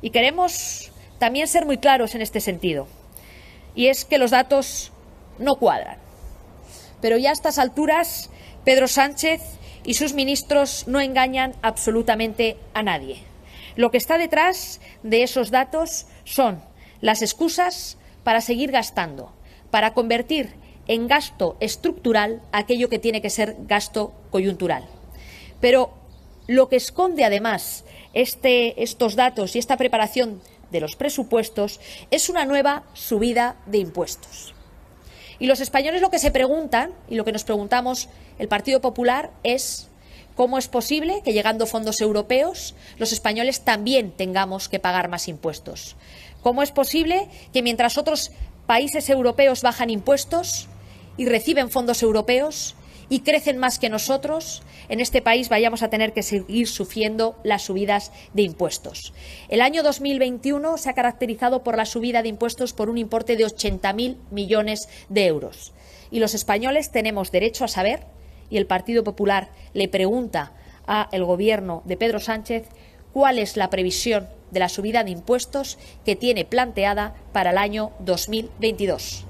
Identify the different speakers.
Speaker 1: Y queremos también ser muy claros en este sentido. Y es que los datos no cuadran. Pero ya a estas alturas, Pedro Sánchez y sus ministros no engañan absolutamente a nadie. Lo que está detrás de esos datos son las excusas para seguir gastando, para convertir en gasto estructural aquello que tiene que ser gasto coyuntural. Pero lo que esconde además este, estos datos y esta preparación de los presupuestos es una nueva subida de impuestos. Y los españoles lo que se preguntan y lo que nos preguntamos el Partido Popular es cómo es posible que llegando fondos europeos los españoles también tengamos que pagar más impuestos. ¿Cómo es posible que mientras otros países europeos bajan impuestos y reciben fondos europeos y crecen más que nosotros, en este país vayamos a tener que seguir sufriendo las subidas de impuestos. El año 2021 se ha caracterizado por la subida de impuestos por un importe de 80.000 millones de euros. Y los españoles tenemos derecho a saber, y el Partido Popular le pregunta al Gobierno de Pedro Sánchez cuál es la previsión de la subida de impuestos que tiene planteada para el año 2022.